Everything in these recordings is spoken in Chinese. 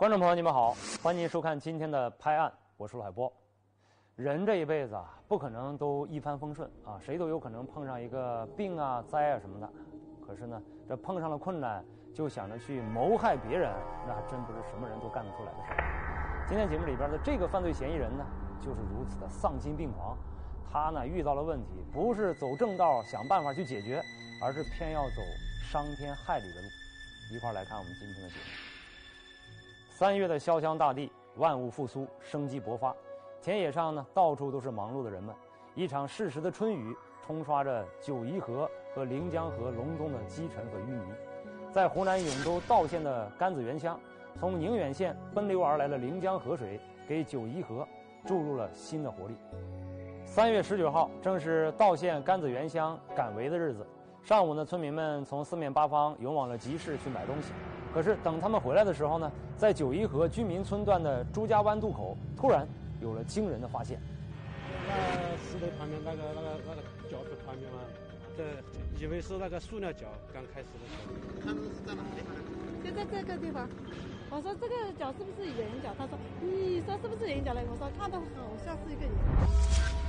观众朋友，你们好，欢迎收看今天的拍案，我是陆海波。人这一辈子啊，不可能都一帆风顺啊，谁都有可能碰上一个病啊、灾啊什么的。可是呢，这碰上了困难就想着去谋害别人，那还真不是什么人都干得出来的事儿。今天节目里边的这个犯罪嫌疑人呢，就是如此的丧心病狂。他呢遇到了问题，不是走正道想办法去解决，而是偏要走伤天害理的路。一块来看我们今天的节目。三月的潇湘大地，万物复苏，生机勃发，田野上呢到处都是忙碌的人们。一场适时的春雨冲刷着九嶷河和临江河隆冬的积尘和淤泥，在湖南永州道县的甘子园乡，从宁远县奔流而来的临江河水给九嶷河注入了新的活力。三月十九号，正是道县甘子园乡赶围的日子。上午呢，村民们从四面八方涌往了集市去买东西。可是等他们回来的时候呢，在九一河居民村段的朱家湾渡口，突然有了惊人的发现。那石头旁边那个那个那个脚趾旁边嘛，这以为是那个塑料脚，刚开始的时候。他们是在哪地方？就在这个地方。我说这个脚是不是人脚？他说你说是不是人脚嘞？我说看到好像是一个人。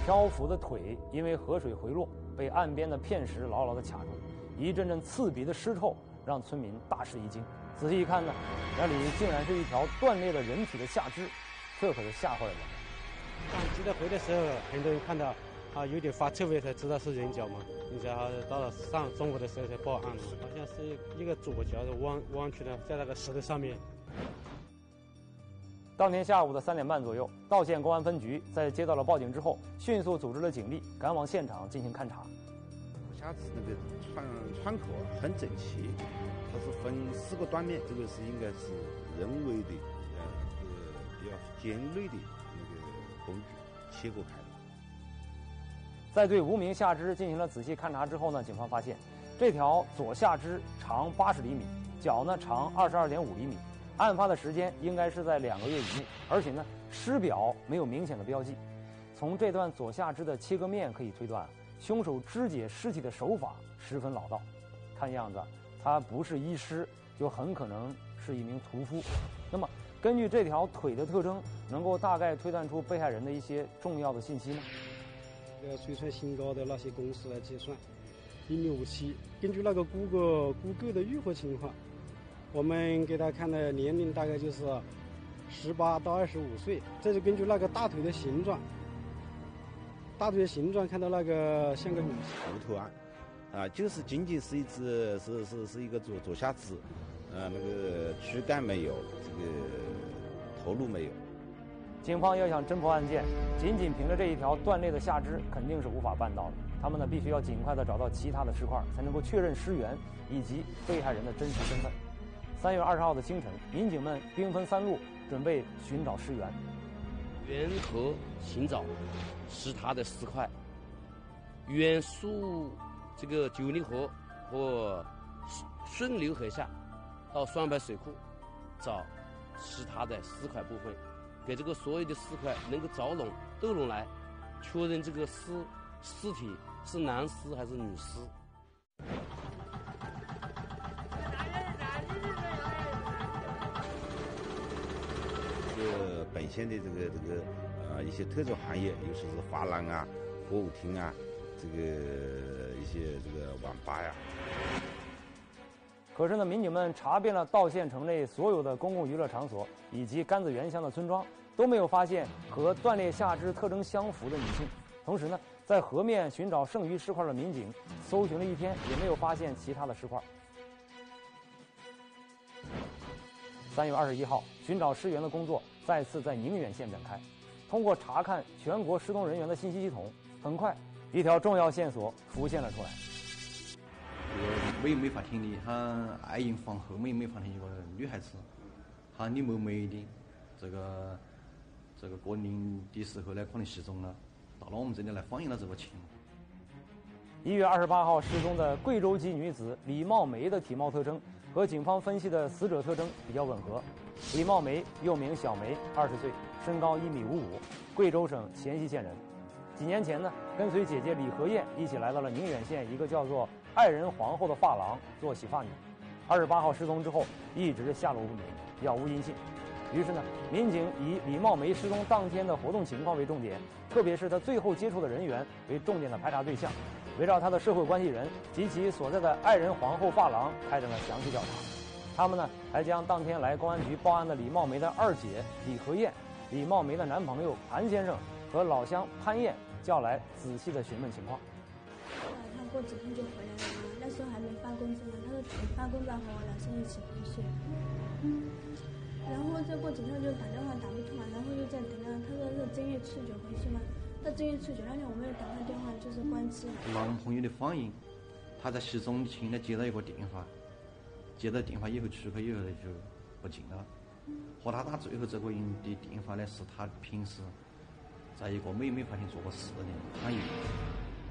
漂浮的腿因为河水回落，被岸边的片石牢牢的卡住，一阵阵刺鼻的尸臭让村民大吃一惊。仔细一看呢，那里竟然是一条断裂的人体的下肢，这可是吓坏了人。刚记得回的时候，很多人看到啊有点发臭味才知道是人脚嘛。然后到了上中午的时候才报案嘛，好像是一个左脚的弯弯曲的，在那个石头上面。当天下午的三点半左右，道县公安分局在接到了报警之后，迅速组织了警力赶往现场进行勘查。下次那个窗窗口很整齐，它是分四个断面，这个是应该是人为的，呃，这个比较尖锐的那个工具切割开的。在对无名下肢进行了仔细勘查之后呢，警方发现，这条左下肢长八十厘米，脚呢长二十二点五厘米。案发的时间应该是在两个月以内，而且呢，尸表没有明显的标记。从这段左下肢的切割面可以推断，凶手肢解尸体的手法十分老道。看样子，他不是医师，就很可能是一名屠夫。那么，根据这条腿的特征，能够大概推断出被害人的一些重要的信息吗？这个垂穿新高的那些公司来计算，一米五七，根据那个骨骼骨骼的愈合情况。我们给他看的年龄大概就是十八到二十五岁，这是根据那个大腿的形状，大腿的形状看到那个像个女无头案，啊，就是仅仅是一只是是是一个左左下肢，呃，那个躯干没有，这个头颅没有。警方要想侦破案件，仅仅凭着这一条断裂的下肢肯定是无法办到的。他们呢，必须要尽快的找到其他的尸块，才能够确认尸源以及被害人的真实身份。三月二十号的清晨，民警们兵分三路，准备寻找尸源。沿河寻找是他的尸块，远溯这个九里河和顺流河下到双白水库找是他的尸块部分，给这个所有的尸块能够找拢斗拢来，确认这个尸尸体是男尸还是女尸。县的这个这个呃一些特种行业，尤其是华廊啊、歌舞厅啊，这个一些这个网吧呀。可是呢，民警们查遍了道县城内所有的公共娱乐场所以及甘子园乡的村庄，都没有发现和断裂下肢特征相符的女性。同时呢，在河面寻找剩余尸块的民警搜寻了一天，也没有发现其他的尸块。三月二十一号，寻找尸源的工作再次在宁远县展开。通过查看全国失踪人员的信息系统，很快一条重要线索浮现了出来。这个没没法听的，他爱人房后面没法听一个女孩子，她李某梅的，这个这个过年的时候呢，可能失踪了，到了我们这里来反映了这个情况。一月二十八号失踪的贵州籍女子李茂梅的体貌特征。和警方分析的死者特征比较吻合。李茂梅又名小梅，二十岁，身高一米五五，贵州省黔西县人。几年前呢，跟随姐姐李和燕一起来到了宁远县一个叫做“爱人皇后”的发廊做洗发女。二十八号失踪之后，一直下落不明，杳无音信。于是呢，民警以李茂梅失踪当天的活动情况为重点，特别是她最后接触的人员为重点的排查对象，围绕他的社会关系人及其所在的爱人皇后发廊开展了详细调查。他们呢，还将当天来公安局报案的李茂梅的二姐李和燕、李茂梅的男朋友潘先生和老乡潘燕叫来，仔细的询问情况。他过几天就回来了，那时候还没发工资呢。他说等发工资和我老乡一起回去。嗯然后再过几天就打电话打不通了，然后又在等他。他说是正月初九回去吗？他正月初九那天我没有打他电话，就是关机了。男朋友的反映，他在失踪前呢接到一个电话，接到电话以后出去以后呢就不进了。和他打最后这个人的电话呢，是他平时在一个美美发厅做过四年翻译。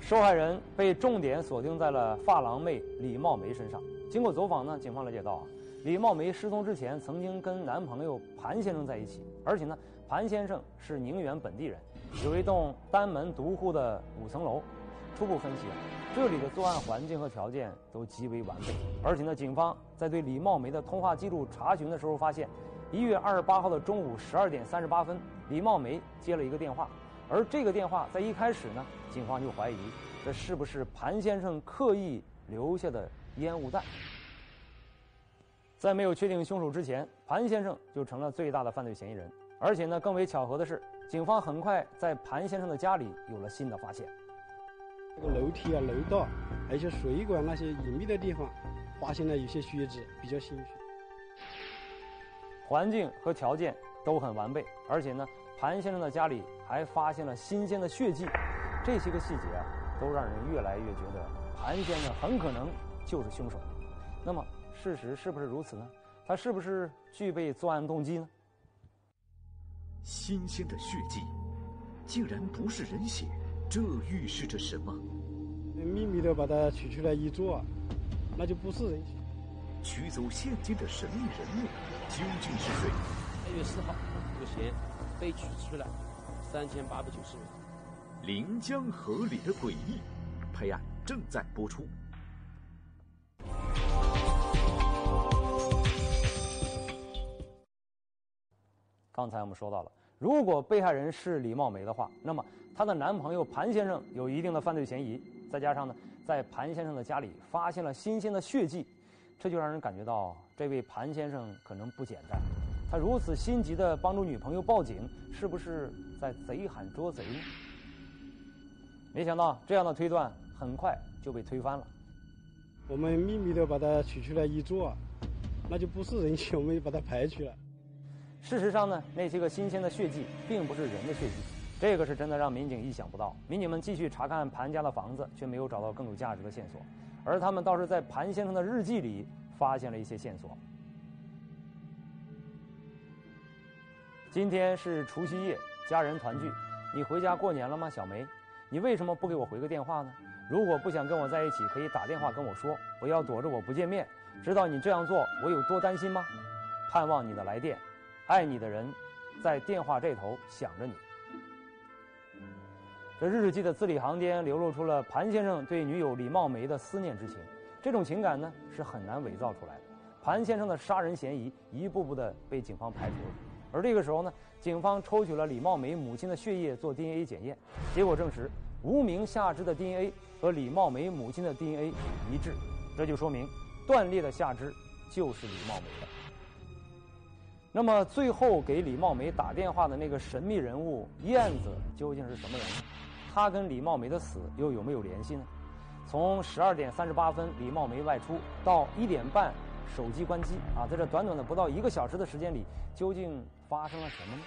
受害人被重点锁定在了发廊妹李茂梅身上。经过走访呢，警方了解到啊，李茂梅失踪之前曾经跟男朋友潘先生在一起，而且呢，潘先生是宁远本地人，有一栋单门独户的五层楼。初步分析，这里的作案环境和条件都极为完备。而且呢，警方在对李茂梅的通话记录查询的时候发现，一月二十八号的中午十二点三十八分，李茂梅接了一个电话。而这个电话在一开始呢，警方就怀疑这是不是盘先生刻意留下的烟雾弹。在没有确定凶手之前，盘先生就成了最大的犯罪嫌疑人。而且呢，更为巧合的是，警方很快在盘先生的家里有了新的发现。这个楼梯啊、楼道，还有一些水管那些隐秘的地方，发现了有些血迹，比较新鲜。环境和条件都很完备，而且呢。盘先生的家里还发现了新鲜的血迹，这些个细节啊，都让人越来越觉得盘先生很可能就是凶手。那么，事实是不是如此呢？他是不是具备作案动机呢？新鲜的血迹，竟然不是人血，这预示着什么？秘密的把它取出来一做，那就不是人血。取走现金的神秘人物究竟是谁？二月四号，这个钱。被取出来三千八百九十元。临江河里的诡异，拍案正在播出。刚才我们说到了，如果被害人是李茂梅的话，那么她的男朋友潘先生有一定的犯罪嫌疑。再加上呢，在潘先生的家里发现了新鲜的血迹，这就让人感觉到这位潘先生可能不简单。他如此心急的帮助女朋友报警，是不是在贼喊捉贼？没想到这样的推断很快就被推翻了。我们秘密的把它取出来一做，那就不是人血，我们就把它排除了。事实上呢，那些个新鲜的血迹并不是人的血迹，这个是真的让民警意想不到。民警们继续查看盘家的房子，却没有找到更有价值的线索，而他们倒是在盘先生的日记里发现了一些线索。今天是除夕夜，家人团聚。你回家过年了吗，小梅？你为什么不给我回个电话呢？如果不想跟我在一起，可以打电话跟我说，不要躲着我不见面。知道你这样做我有多担心吗？盼望你的来电，爱你的人，在电话这头想着你。这日记的字里行间流露出了潘先生对女友李茂梅的思念之情。这种情感呢，是很难伪造出来的。潘先生的杀人嫌疑一步步的被警方排除了。而这个时候呢，警方抽取了李茂梅母亲的血液做 DNA 检验，结果证实无名下肢的 DNA 和李茂梅母亲的 DNA 一致，这就说明断裂的下肢就是李茂梅的。那么最后给李茂梅打电话的那个神秘人物燕子究竟是什么人呢？他跟李茂梅的死又有没有联系呢？从十二点三十八分李茂梅外出到一点半。手机关机啊，在这短短的不到一个小时的时间里，究竟发生了什么呢？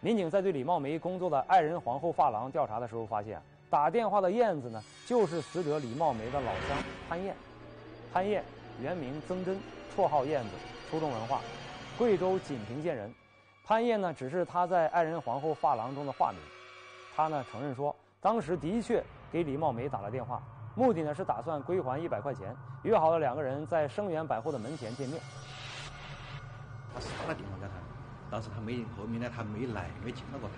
民警在对李茂梅工作的爱人皇后发廊调查的时候，发现打电话的燕子呢，就是死者李茂梅的老乡潘燕。潘燕原名曾真，绰号燕子，初中文化，贵州锦屏县人。潘燕呢，只是他在爱人皇后发廊中的化名。他呢承认说，当时的确给李茂梅打了电话。目的呢是打算归还一百块钱，约好了两个人在生源百货的门前见面。他是打了电话给他，但是他没后面呢，他没来，没见到过他。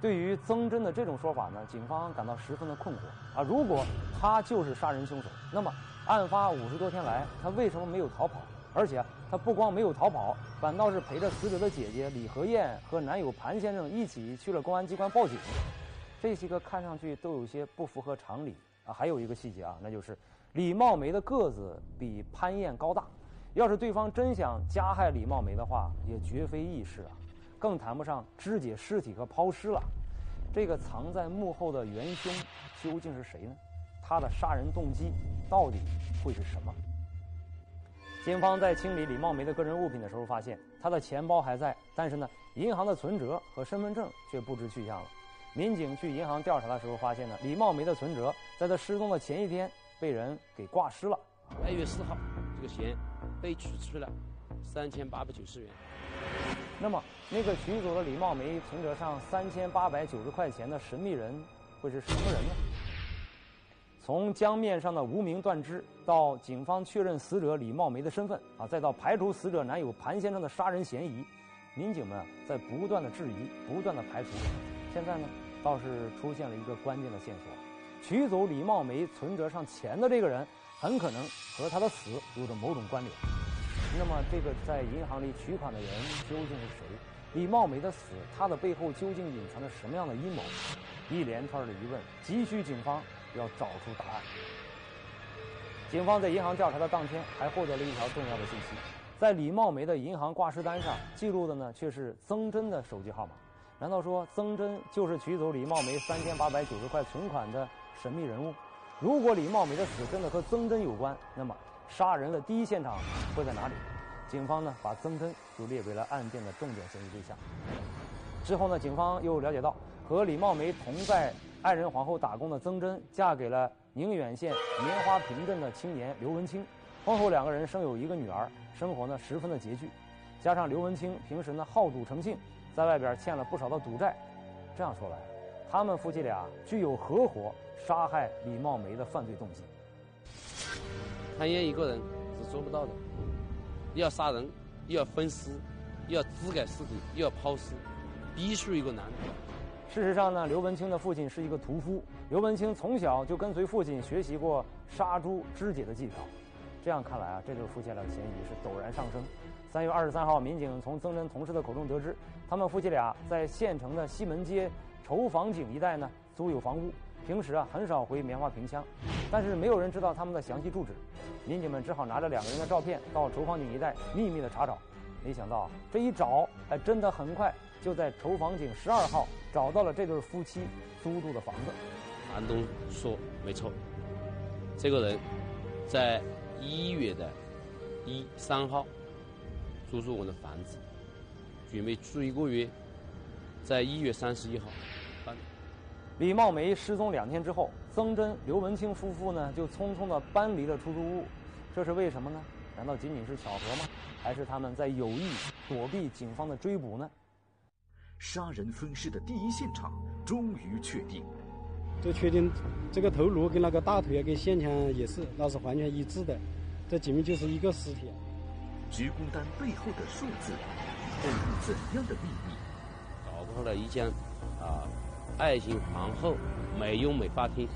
对于曾真的这种说法呢，警方感到十分的困惑啊！如果他就是杀人凶手，那么案发五十多天来，他为什么没有逃跑？而且他不光没有逃跑，反倒是陪着死者的姐姐李和燕和男友潘先生一起去了公安机关报警。这些个看上去都有些不符合常理啊。还有一个细节啊，那就是李茂梅的个子比潘燕高大。要是对方真想加害李茂梅的话，也绝非易事啊，更谈不上肢解尸体和抛尸了。这个藏在幕后的元凶究竟是谁呢？他的杀人动机到底会是什么？警方在清理李茂梅的个人物品的时候，发现她的钱包还在，但是呢，银行的存折和身份证却不知去向了。民警去银行调查的时候，发现呢，李茂梅的存折在她失踪的前一天被人给挂失了。二月四号，这个钱被取出了三千八百九十元。那么，那个取走了李茂梅存折上三千八百九十块钱的神秘人会是什么人呢？从江面上的无名断肢，到警方确认死者李茂梅的身份啊，再到排除死者男友潘先生的杀人嫌疑，民警们在不断的质疑，不断的排除。现在呢，倒是出现了一个关键的线索：取走李茂梅存折上钱的这个人，很可能和他的死有着某种关联。那么，这个在银行里取款的人究竟是谁？李茂梅的死，他的背后究竟隐藏着什么样的阴谋？一连串的疑问，急需警方。要找出答案。警方在银行调查的当天，还获得了一条重要的信息：在李茂梅的银行挂失单上记录的呢，却是曾真的手机号码。难道说曾真就是取走李茂梅三千八百九十块存款的神秘人物？如果李茂梅的死真的和曾真有关，那么杀人的第一现场会在哪里？警方呢，把曾真就列为了案件的重点嫌疑对象。之后呢，警方又了解到，和李茂梅同在。爱人皇后打工的曾真嫁给了宁远县棉花坪镇的青年刘文清，婚后两个人生有一个女儿，生活呢十分的拮据。加上刘文清平时呢好赌成性，在外边欠了不少的赌债。这样说来，他们夫妻俩具有合伙杀害李茂梅的犯罪动机。潘燕一个人是做不到的，要杀人，又要分尸，又要肢解尸体，又要抛尸，必须一个男的。事实上呢，刘文清的父亲是一个屠夫。刘文清从小就跟随父亲学习过杀猪肢解的技巧。这样看来啊，这对夫妻俩的嫌疑是陡然上升。三月二十三号，民警从曾真同事的口中得知，他们夫妻俩在县城的西门街筹房井一带呢租有房屋，平时啊很少回棉花坪乡，但是没有人知道他们的详细住址。民警们只好拿着两个人的照片到筹房井一带秘密的查找。没想到这一找，还真的很快。就在筹房井十二号找到了这对夫妻租住的房子。房东说：“没错，这个人在一月的一三号租住我的房子，准备住一个月，在一月三十一号搬。”李茂梅失踪两天之后，曾真、刘文清夫妇呢就匆匆的搬离了出租屋，这是为什么呢？难道仅仅是巧合吗？还是他们在有意躲避警方的追捕呢？杀人分尸的第一现场终于确定，就确定这个头颅跟那个大腿啊，跟现场也是，那是完全一致的，这前面就是一个尸体。职工单背后的数字，透露怎样的秘密？找到了一间啊，爱心皇后美容美发厅，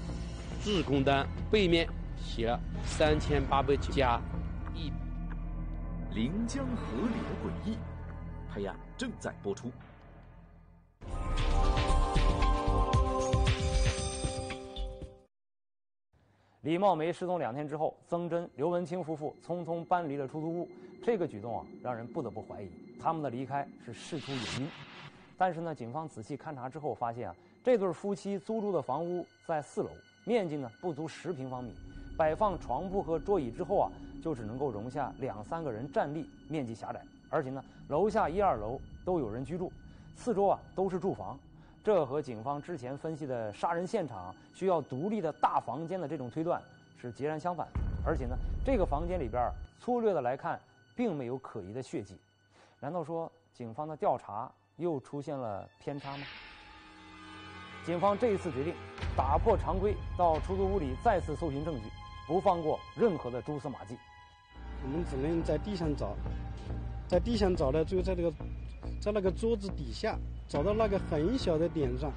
职工单背面写了三千八百加一。临江河里的诡异，拍案正在播出。李茂梅失踪两天之后，曾真、刘文清夫妇匆匆搬离了出租屋。这个举动啊，让人不得不怀疑他们的离开是事出有因。但是呢，警方仔细勘查之后发现啊，这对夫妻租住的房屋在四楼，面积呢不足十平方米，摆放床铺和桌椅之后啊，就只能够容下两三个人站立，面积狭窄。而且呢，楼下一二楼都有人居住。四周啊都是住房，这和警方之前分析的杀人现场需要独立的大房间的这种推断是截然相反。而且呢，这个房间里边粗略的来看，并没有可疑的血迹。难道说警方的调查又出现了偏差吗？警方这一次决定打破常规，到出租屋里再次搜寻证据，不放过任何的蛛丝马迹。我们只能在地上找，在地上找呢，就在这个。在那个桌子底下找到那个很小的点上，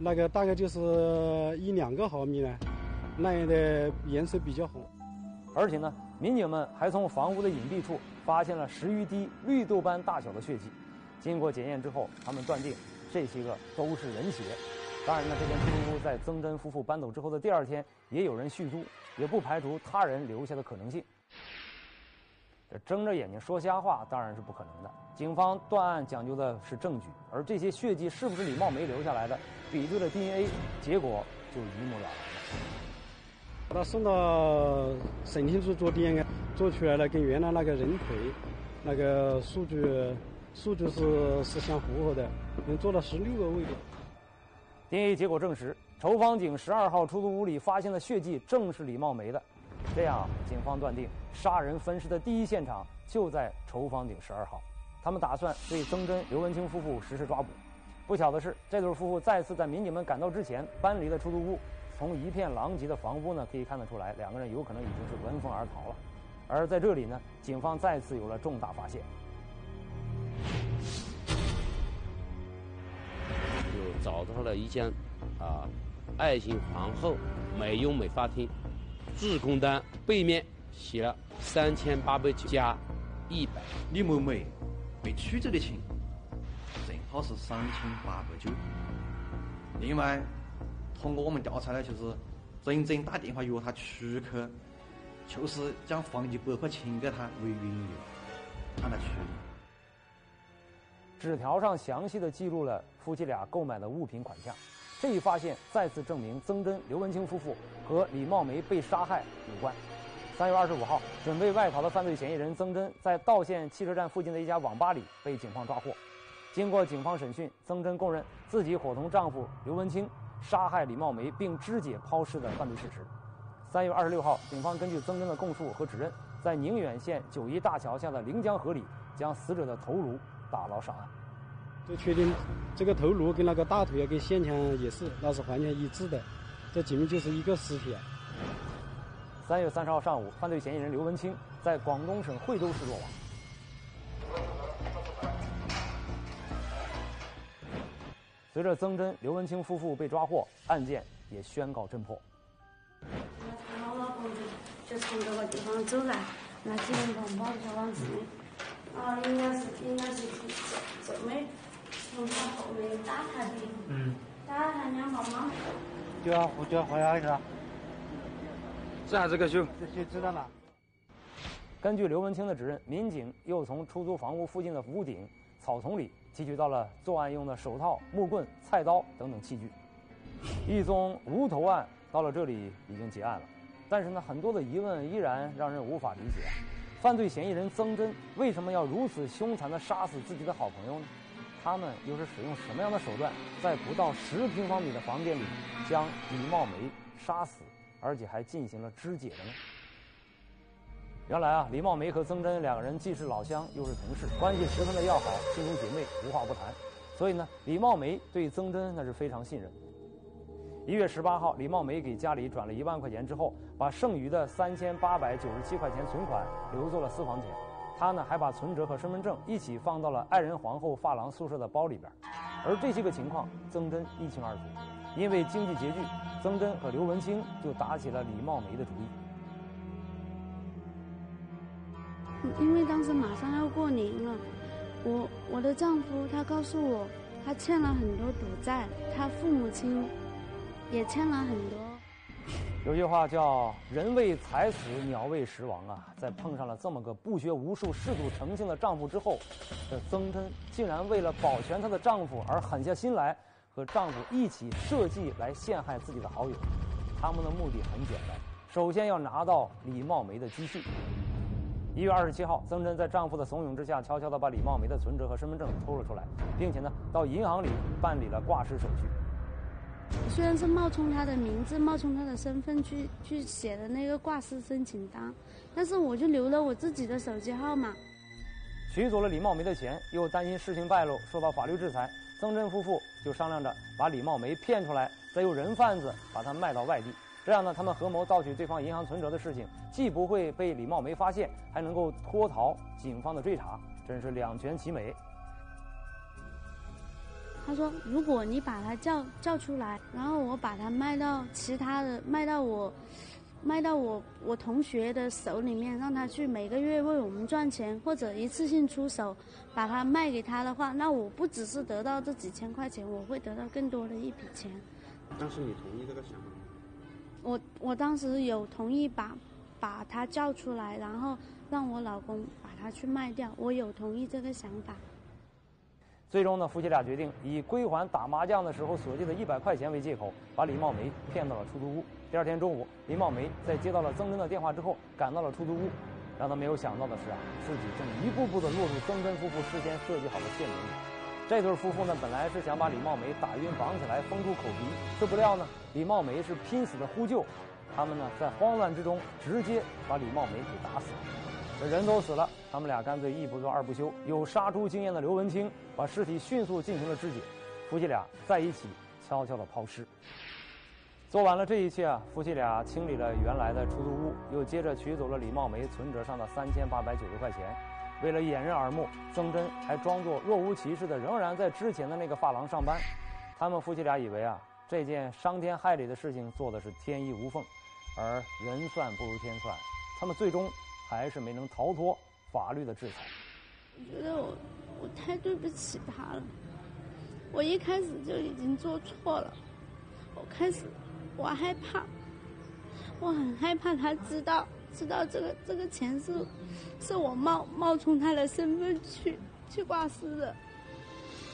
那个大概就是一两个毫米呢，那样的颜色比较红。而且呢，民警们还从房屋的隐蔽处发现了十余滴绿豆般大小的血迹。经过检验之后，他们断定这些个都是人血。当然呢，这间出租屋在曾真夫妇搬走之后的第二天，也有人续租，也不排除他人留下的可能性。这睁着眼睛说瞎话当然是不可能的。警方断案讲究的是证据，而这些血迹是不是李茂梅留下来的，比对了 DNA，结果就一目了然了。把他送到省厅处做 DNA，做出来了跟原来那个人腿那个数据数据是是相符合的，能做到十六个位点。DNA 结果证实，仇方井十二号出租屋里发现的血迹正是李茂梅的，这样警方断定杀人分尸的第一现场就在仇房顶十二号。他们打算对曾真、刘文清夫妇实施抓捕。不巧的是，这对夫妇再次在民警们赶到之前搬离了出租屋。从一片狼藉的房屋呢，可以看得出来，两个人有可能已经是闻风而逃了。而在这里呢，警方再次有了重大发现，就找到了一间啊爱心皇后美容美发厅，自贡单背面写了三千八百九加一百。李某某被取走的钱正好是三千八百九。另外。通过我们调查呢，就是真真打电话约他出去，就是将放一百块钱给他为缘由，让他去。纸条上详细的记录了夫妻俩购买的物品款项，这一发现再次证明曾真、刘文清夫妇和李茂梅被杀害有关。三月二十五号，准备外逃的犯罪嫌疑人曾真在道县汽车站附近的一家网吧里被警方抓获。经过警方审讯，曾真供认自己伙同丈夫刘文清。杀害李茂梅并肢解抛尸的犯罪事实。三月二十六号，警方根据曾真的供述和指认，在宁远县九一大桥下的临江河里，将死者的头颅打捞上岸。就确定这个头颅跟那个大腿啊，跟现场也是，那是完全一致的，这几名就是一个尸体。啊。三月三十号上午，犯罪嫌疑人刘文清在广东省惠州市落网。随着曾真、刘文清夫妇被抓获，案件也宣告侦破。他老婆就就从这个地方走来，那几根棒棒就往这里，啊，应该是应该是这这么从他后面打他的，嗯，打他两个吗？就要就要回来是吧？这还是个秀，这就知道了。根据刘文清的指认，民警又从出租房屋附近的屋顶草丛里。提取到了作案用的手套、木棍、菜刀等等器具，一宗无头案到了这里已经结案了。但是呢，很多的疑问依然让人无法理解：犯罪嫌疑人曾真为什么要如此凶残地杀死自己的好朋友呢？他们又是使用什么样的手段，在不到十平方米的房间里将李茂梅杀死，而且还进行了肢解的呢？原来啊，李茂梅和曾真两个人既是老乡，又是同事，关系十分的要好，亲如姐妹，无话不谈。所以呢，李茂梅对曾真那是非常信任。一月十八号，李茂梅给家里转了一万块钱之后，把剩余的三千八百九十七块钱存款留作了私房钱。他呢，还把存折和身份证一起放到了爱人皇后发廊宿舍的包里边。而这些个情况，曾真一清二楚。因为经济拮据，曾真和刘文清就打起了李茂梅的主意。因为当时马上要过年了，我我的丈夫他告诉我，他欠了很多赌债，他父母亲也欠了很多。有句话叫“人为财死，鸟为食亡”啊，在碰上了这么个不学无术、嗜赌成性的丈夫之后，这曾真竟然为了保全她的丈夫而狠下心来，和丈夫一起设计来陷害自己的好友。他们的目的很简单，首先要拿到李茂梅的积蓄。一月二十七号，曾真在丈夫的怂恿之下，悄悄地把李茂梅的存折和身份证偷了出来，并且呢，到银行里办理了挂失手续。虽然是冒充他的名字、冒充他的身份去去写的那个挂失申请单，但是我就留了我自己的手机号码。取走了李茂梅的钱，又担心事情败露，受到法律制裁，曾真夫妇就商量着把李茂梅骗出来，再由人贩子把她卖到外地。这样呢，他们合谋盗取对方银行存折的事情，既不会被李茂梅发现，还能够脱逃警方的追查，真是两全其美。他说：“如果你把他叫叫出来，然后我把他卖到其他的，卖到我卖到我我同学的手里面，让他去每个月为我们赚钱，或者一次性出手把它卖给他的话，那我不只是得到这几千块钱，我会得到更多的一笔钱。当时你同意这个想法吗？我我当时有同意把把他叫出来，然后让我老公把他去卖掉，我有同意这个想法。最终呢，夫妻俩决定以归还打麻将的时候所借的一百块钱为借口，把李茂梅骗到了出租屋。第二天中午，李茂梅在接到了曾真的电话之后，赶到了出租屋。让他没有想到的是啊，自己正一步步的落入曾真夫妇事先设计好的陷阱里。这对夫妇呢，本来是想把李茂梅打晕绑起来封住口鼻，却不料呢，李茂梅是拼死的呼救，他们呢在慌乱之中直接把李茂梅给打死了。这人都死了，他们俩干脆一不做二不休，有杀猪经验的刘文清把尸体迅速进行了肢解，夫妻俩在一起悄悄的抛尸。做完了这一切啊，夫妻俩清理了原来的出租屋，又接着取走了李茂梅存折上的三千八百九十块钱。为了掩人耳目，曾真还装作若无其事的，仍然在之前的那个发廊上班。他们夫妻俩以为啊，这件伤天害理的事情做的是天衣无缝，而人算不如天算，他们最终还是没能逃脱法律的制裁。我觉得我我太对不起他了，我一开始就已经做错了，我开始。我害怕，我很害怕他知道，知道这个这个钱是，是我冒冒充他的身份去去挂失的，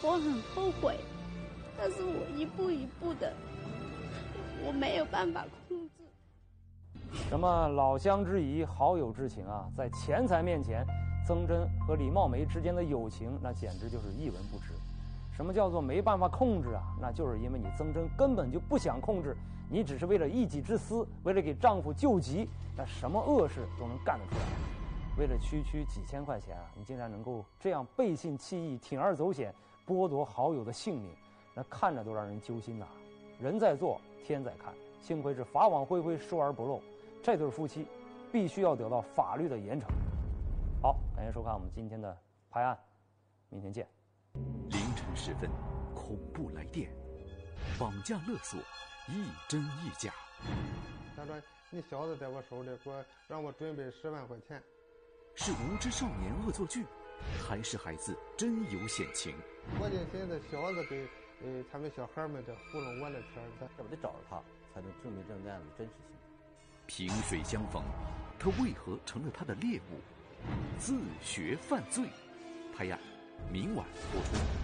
我很后悔，但是我一步一步的，我没有办法控制。什么老乡之谊、好友之情啊，在钱财面前，曾真和李茂梅之间的友情那简直就是一文不值。什么叫做没办法控制啊？那就是因为你曾真根本就不想控制。你只是为了一己之私，为了给丈夫救急，那什么恶事都能干得出来。为了区区几千块钱啊，你竟然能够这样背信弃义、铤而走险，剥夺好友的性命，那看着都让人揪心呐。人在做，天在看，幸亏是法网恢恢，疏而不漏。这对夫妻必须要得到法律的严惩。好，感谢收看我们今天的拍案，明天见。凌晨时分，恐怖来电，绑架勒索。一真一假。他说：“你小子在我手里，给我让我准备十万块钱。”是无知少年恶作剧，还是孩子真有险情？我就寻思小子给呃他们小孩们这糊弄我的钱，这不得找着他，才能证明这案子真实性。萍水相逢，他为何成了他的猎物？自学犯罪，拍案，明晚播出。